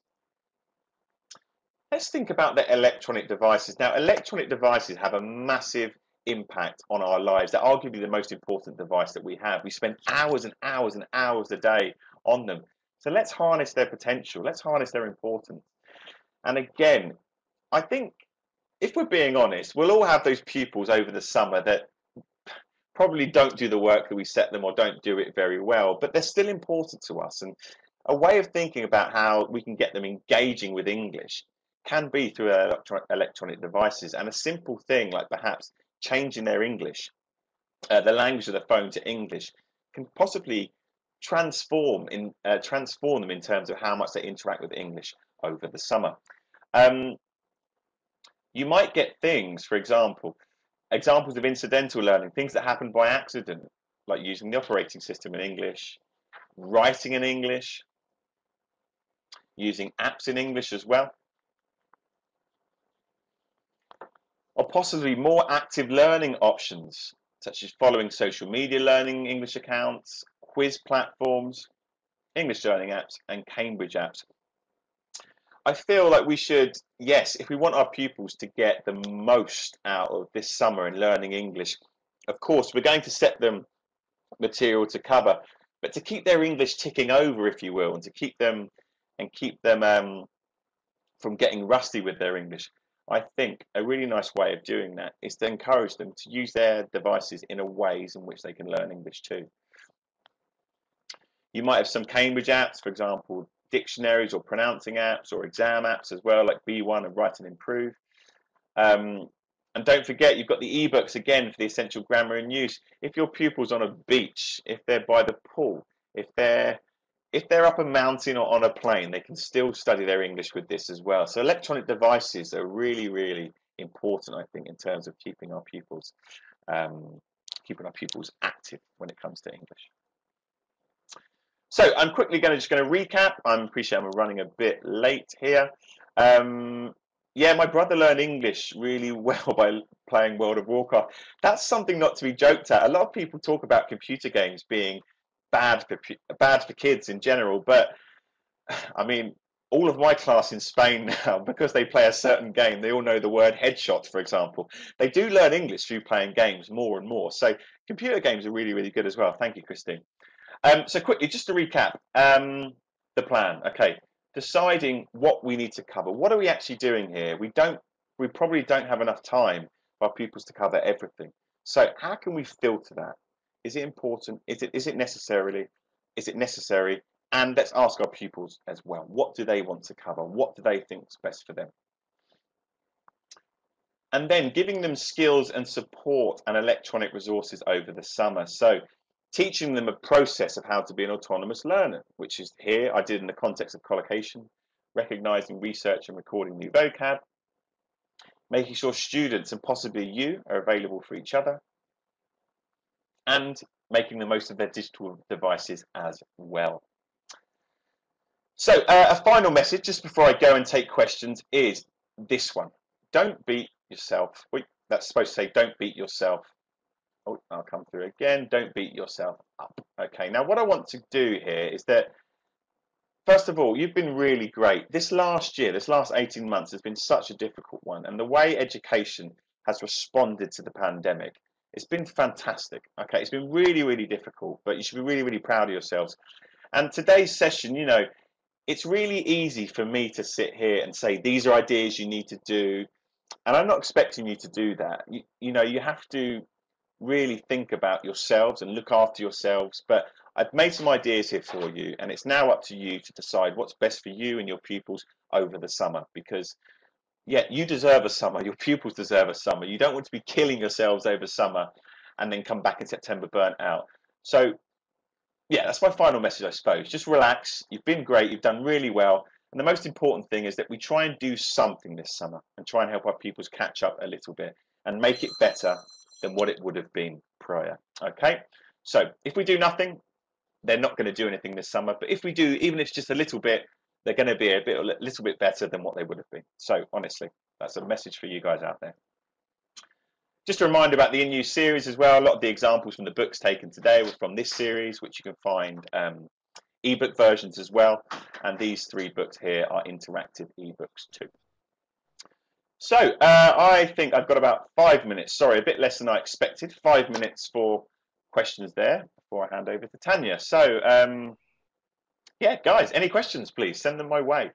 let's think about the electronic devices. Now, electronic devices have a massive impact on our lives. They're arguably the most important device that we have. We spend hours and hours and hours a day on them. So let's harness their potential. Let's harness their importance. And again, I think if we're being honest, we'll all have those pupils over the summer that probably don't do the work that we set them or don't do it very well, but they're still important to us. And a way of thinking about how we can get them engaging with English can be through electro electronic devices. And a simple thing like perhaps changing their English, uh, the language of the phone to English, can possibly transform in uh, transform them in terms of how much they interact with English over the summer. Um, you might get things, for example, examples of incidental learning, things that happen by accident, like using the operating system in English, writing in English, using apps in English as well. Or possibly more active learning options, such as following social media learning English accounts, quiz platforms, English learning apps, and Cambridge apps. I feel like we should, yes, if we want our pupils to get the most out of this summer in learning English, of course, we're going to set them material to cover, but to keep their English ticking over, if you will, and to keep them and keep them um, from getting rusty with their English, I think a really nice way of doing that is to encourage them to use their devices in a ways in which they can learn English too. You might have some Cambridge apps, for example, dictionaries or pronouncing apps or exam apps as well, like B1 and Write and Improve. Um, and don't forget, you've got the ebooks again for the essential grammar in use. If your pupil's on a beach, if they're by the pool, if they're if they're up a mountain or on a plane, they can still study their English with this as well. So electronic devices are really, really important, I think, in terms of keeping our pupils um, keeping our pupils active when it comes to English. So I'm quickly going to just going to recap. I'm appreciate I'm running a bit late here. Um, yeah, my brother learned English really (laughs) well by playing World of Warcraft. That's something not to be joked at. A lot of people talk about computer games being bad for bad for kids in general, but (sighs) I mean, all of my class in Spain (laughs) now, because they play a certain game, they all know the word headshot, for example. They do learn English through playing games more and more. So computer games are really, really good as well. Thank you, Christine. Um, so quickly, just to recap, um, the plan. Okay, deciding what we need to cover. What are we actually doing here? We don't. We probably don't have enough time for our pupils to cover everything. So how can we filter that? Is it important? Is it is it necessarily? Is it necessary? And let's ask our pupils as well. What do they want to cover? What do they think is best for them? And then giving them skills and support and electronic resources over the summer. So teaching them a process of how to be an autonomous learner, which is here I did in the context of collocation, recognizing, research and recording new vocab, making sure students and possibly you are available for each other, and making the most of their digital devices as well. So uh, a final message just before I go and take questions is this one. Don't beat yourself. Wait, that's supposed to say don't beat yourself Oh, I'll come through again. Don't beat yourself up. Okay, now what I want to do here is that, first of all, you've been really great. This last year, this last 18 months has been such a difficult one. And the way education has responded to the pandemic, it's been fantastic. Okay, it's been really, really difficult, but you should be really, really proud of yourselves. And today's session, you know, it's really easy for me to sit here and say, these are ideas you need to do. And I'm not expecting you to do that. You, you know, you have to really think about yourselves and look after yourselves. But I've made some ideas here for you, and it's now up to you to decide what's best for you and your pupils over the summer because. Yeah, you deserve a summer. Your pupils deserve a summer. You don't want to be killing yourselves over summer and then come back in September burnt out. So, yeah, that's my final message, I suppose. Just relax. You've been great. You've done really well. And the most important thing is that we try and do something this summer and try and help our pupils catch up a little bit and make it better than what it would have been prior. Okay, so if we do nothing, they're not going to do anything this summer. But if we do, even if it's just a little bit, they're going to be a bit, a little bit better than what they would have been. So honestly, that's a message for you guys out there. Just a reminder about the in-use series as well. A lot of the examples from the books taken today were from this series, which you can find um, ebook versions as well. And these three books here are interactive ebooks too. So uh, I think I've got about five minutes. Sorry, a bit less than I expected. Five minutes for questions there before I hand over to Tanya. So um, yeah, guys, any questions, please send them my way.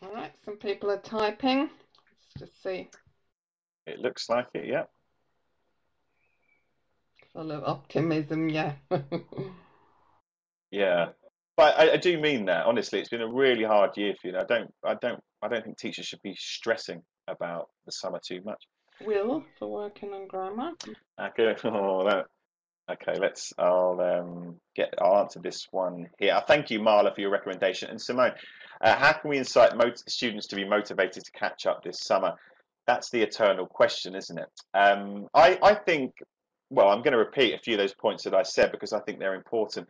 All right, some people are typing. Let's just see. It looks like it, yeah. Full of optimism, yeah. (laughs) yeah. But I, I, do mean that honestly. It's been a really hard year for you. I don't, I don't, I don't think teachers should be stressing about the summer too much. Quill for working on grammar. Okay. Oh, that. Okay, let's. I'll um, get. I'll answer this one here. Thank you, Marla, for your recommendation. And Simone, uh, how can we incite students to be motivated to catch up this summer? That's the eternal question, isn't it? Um, I, I think. Well, I'm going to repeat a few of those points that I said because I think they're important.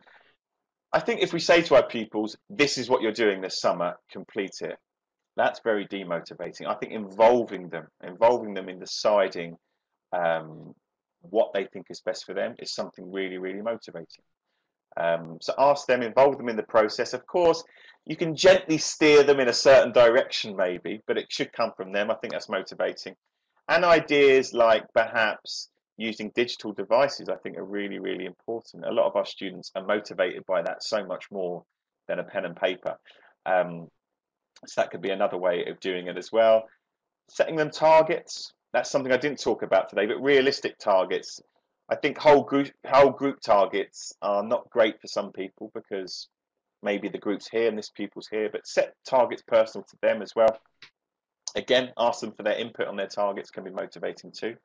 I think if we say to our pupils, this is what you're doing this summer, complete it, that's very demotivating. I think involving them, involving them in deciding um, what they think is best for them is something really, really motivating. Um, so ask them, involve them in the process. Of course, you can gently steer them in a certain direction, maybe, but it should come from them. I think that's motivating. And ideas like perhaps using digital devices, I think, are really, really important. A lot of our students are motivated by that so much more than a pen and paper. Um, so that could be another way of doing it as well. Setting them targets. That's something I didn't talk about today, but realistic targets. I think whole group whole group targets are not great for some people because maybe the group's here and this pupil's here, but set targets personal to them as well. Again, ask them for their input on their targets can be motivating too.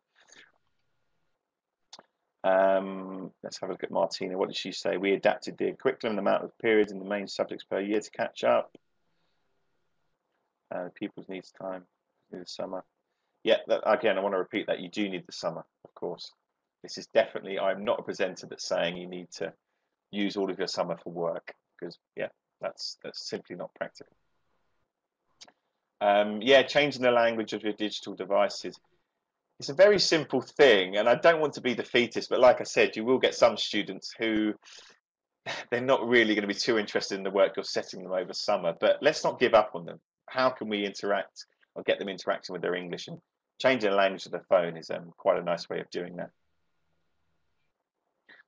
Um, let's have a look at Martina. What did she say? We adapted the curriculum, amount of periods and the main subjects per year to catch up. Uh, people's needs time, in the summer. Yeah, that, again, I want to repeat that you do need the summer, of course. This is definitely, I'm not a presenter that's saying you need to use all of your summer for work because, yeah, that's, that's simply not practical. Um, yeah, changing the language of your digital devices. It's a very simple thing, and I don't want to be defeatist, but like I said, you will get some students who (sighs) they're not really going to be too interested in the work you're setting them over summer. But let's not give up on them. How can we interact or get them interacting with their English and changing the language of the phone is um, quite a nice way of doing that.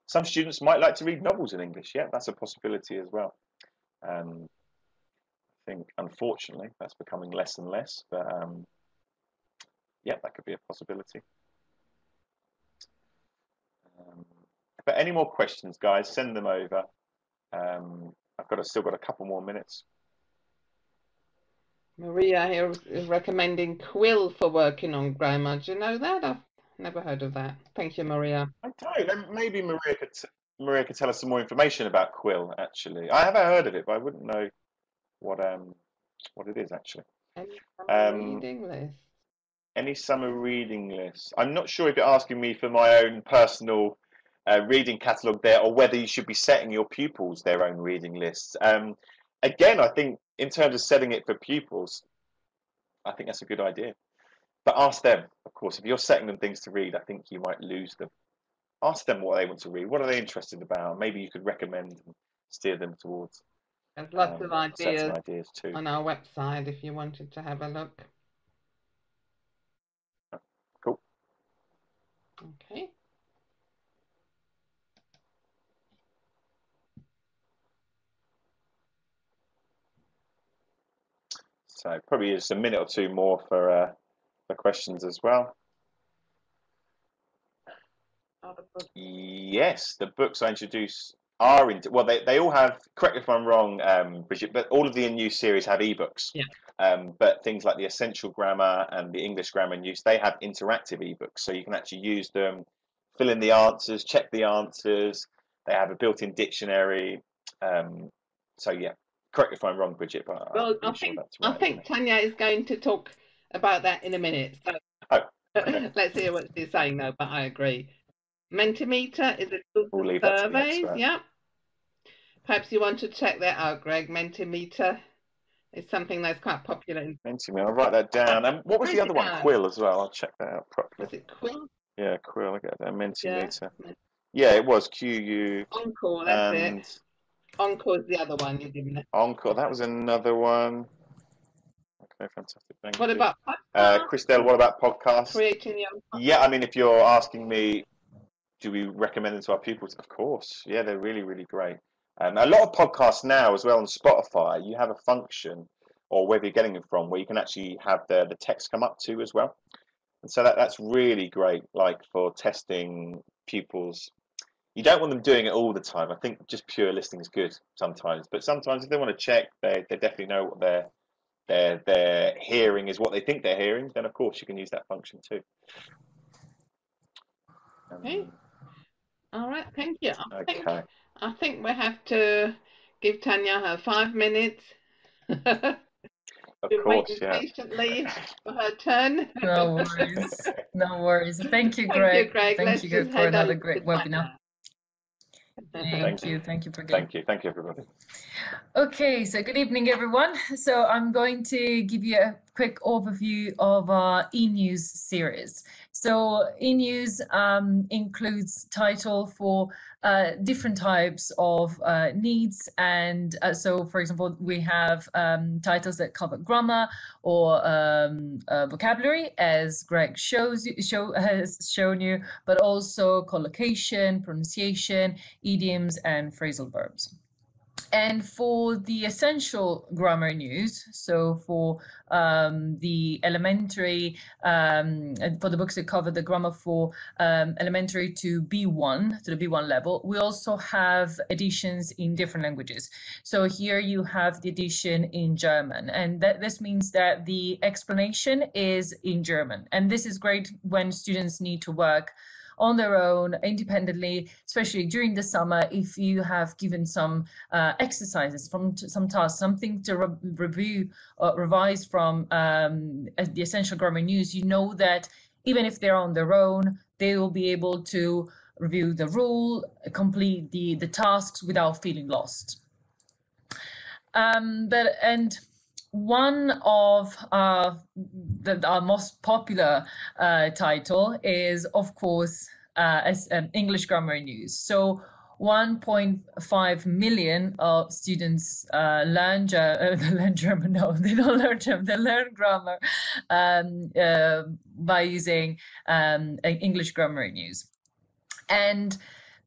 Some students might like to read novels in English. Yeah, that's a possibility as well. Um, I think, unfortunately, that's becoming less and less, but um, yeah, that could be a possibility. Um, but any more questions, guys, send them over. Um, I've got a, still got a couple more minutes. Maria here is recommending Quill for working on grammar. Do you know that? I've never heard of that. Thank you, Maria. I don't. Maybe Maria could Maria could tell us some more information about Quill. Actually, I haven't heard of it, but I wouldn't know what um what it is actually. Any um, reading list? Any summer reading list? I'm not sure if you're asking me for my own personal uh, reading catalogue there, or whether you should be setting your pupils their own reading lists. Um, again, I think in terms of setting it for pupils, I think that's a good idea. But ask them, of course, if you're setting them things to read, I think you might lose them. Ask them what they want to read. What are they interested about? Maybe you could recommend and steer them towards. There's lots um, of ideas, ideas too. on our website if you wanted to have a look. Okay. So probably just a minute or two more for uh, for questions as well. Yes, the books I introduce are in, well they, they all have correct if i'm wrong um bridget but all of the new series have ebooks. Yeah. Um but things like the essential grammar and the english grammar in use they have interactive ebooks so you can actually use them fill in the answers check the answers. They have a built-in dictionary um so yeah. Correct if i'm wrong bridget but well i think right, i think tanya is going to talk about that in a minute so oh, okay. (laughs) let's hear what she's saying though but i agree Mentimeter is a tool for surveys. Yeah. Perhaps you want to check that out, Greg. Mentimeter is something that's quite popular. In- Mentimeter. I'll write that down. And what was the other one? Quill as well. I'll check that out properly. Was it Quill? Yeah, Quill. I get that. Mentimeter. Yeah, yeah it was Q U. Oncoo. That's and... it. Oncoo is the other one you didn't. Oncoo. That was another one. Okay, fantastic. Thank what you. about uh, Christelle? What about podcasts? Creating young. Yeah, I mean, if you're asking me do we recommend them to our pupils? Of course. Yeah, they're really, really great. Um, a lot of podcasts now as well on Spotify, you have a function or wherever you're getting it from where you can actually have the, the text come up to as well. And so that, that's really great, like for testing pupils. You don't want them doing it all the time. I think just pure listening is good sometimes. But sometimes if they want to check, they, they definitely know what they're, they're, they're hearing is what they think they're hearing, then of course you can use that function too. Okay. All right, thank you. I okay. Think, I think we have to give Tanya her five minutes. of (laughs) course, yeah. Patiently for her turn. no worries. (laughs) No worries. Thank you, Greg. Thank you, Greg. Thank Let's you Greg, for another great webinar. Thank, thank you. Thank you for getting. Thank you. Thank you, everybody. Okay, so good evening, everyone. So I'm going to give you a quick overview of our in-use series. So in-use um, includes title for uh, different types of uh, needs. And uh, so, for example, we have um, titles that cover grammar or um, uh, vocabulary, as Greg shows you, show, (laughs) has shown you, but also collocation, pronunciation, idioms, and phrasal verbs. And for the essential grammar in use, so for um, the elementary, um, for the books that cover the grammar for um, elementary to B1, to the B1 level, we also have editions in different languages. So here you have the edition in German, and that, this means that the explanation is in German. And this is great when students need to work on their own independently, especially during the summer, if you have given some uh, exercises from some tasks, something to re review or revise from um, the Essential Grammar in Use, you know that even if they're on their own, they will be able to review the rule, complete the, the tasks without feeling lost. Um, but and one of uh, the, our most popular uh, title is, of course, uh, as um, English Grammar in Use. So 1.5 million of students uh, learn, uh, (laughs) learn German. No, they don't learn German. They learn grammar um, uh, by using um, English Grammar in Use. And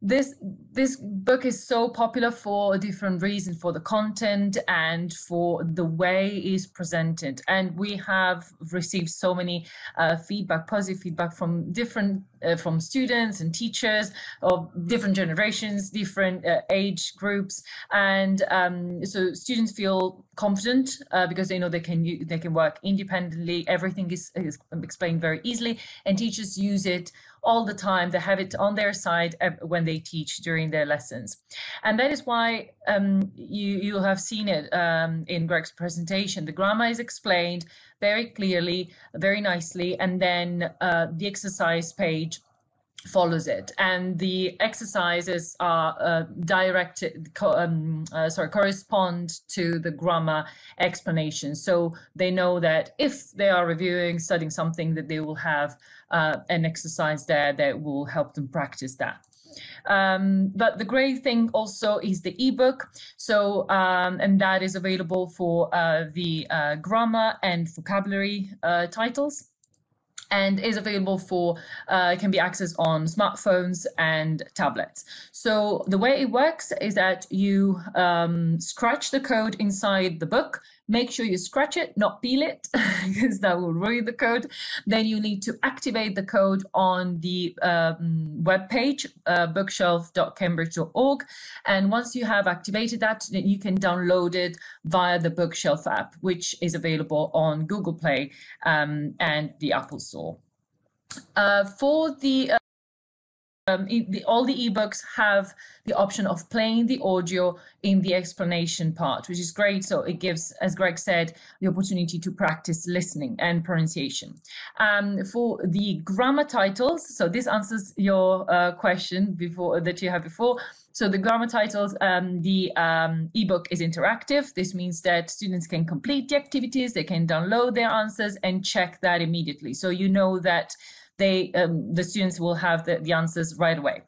this this book is so popular for a different reason for the content and for the way it's presented. And we have received so many uh, feedback positive feedback from different uh, from students and teachers of different generations different uh, age groups and um, so students feel confident uh, because they know they can they can work independently everything is, is explained very easily and teachers use it all the time. They have it on their side when they teach during their lessons. And that is why um, you, you have seen it um, in Greg's presentation. The grammar is explained very clearly, very nicely, and then uh, the exercise page follows it. And the exercises are uh, directed um, uh, sorry correspond to the grammar explanation. So they know that if they are reviewing studying something that they will have uh, an exercise there that will help them practice that um, but the great thing also is the ebook. So, um, and that is available for uh, the uh, grammar and vocabulary uh, titles and is available for uh, can be accessed on smartphones and tablets. So the way it works is that you um, scratch the code inside the book Make sure you scratch it, not peel it, (laughs) because that will ruin the code. Then you need to activate the code on the um, web page, uh, bookshelf.cambridge.org. And once you have activated that, you can download it via the Bookshelf app, which is available on Google Play um, and the Apple Store. Uh, for the uh, um, the, all the ebooks have the option of playing the audio in the explanation part, which is great. So it gives, as Greg said, the opportunity to practice listening and pronunciation. Um, for the grammar titles, so this answers your uh, question before that you had before. So the grammar titles, um, the um, ebook is interactive. This means that students can complete the activities, they can download their answers and check that immediately. So you know that they um, the students will have the, the answers right away.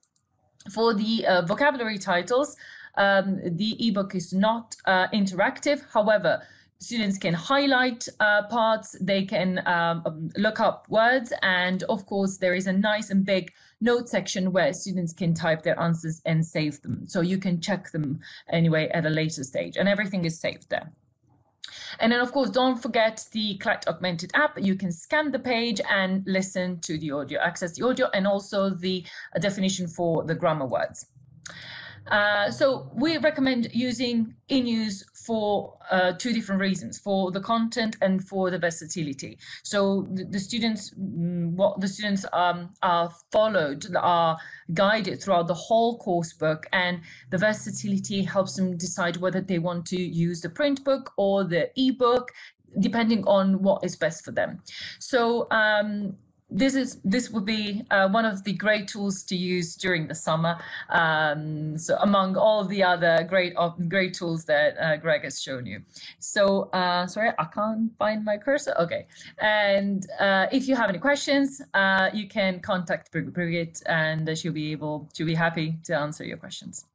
For the uh, vocabulary titles, um, the ebook is not uh, interactive. However, students can highlight uh, parts, they can um, look up words, and of course, there is a nice and big note section where students can type their answers and save them. So you can check them anyway at a later stage, and everything is saved there. And then, of course, don't forget the Klett Augmented app. You can scan the page and listen to the audio, access the audio, and also the definition for the grammar words. Uh, so we recommend using in-use for uh, two different reasons, for the content and for the versatility. So the, the students, mm, what the students um, are followed, are guided throughout the whole course book, and the versatility helps them decide whether they want to use the print book or the ebook, depending on what is best for them. So um, this is this will be uh, one of the great tools to use during the summer. Um, so among all the other great great tools that uh, Greg has shown you. So uh, sorry, I can't find my cursor. Okay, and uh, if you have any questions, uh, you can contact Brigitte, and she'll be able she'll be happy to answer your questions.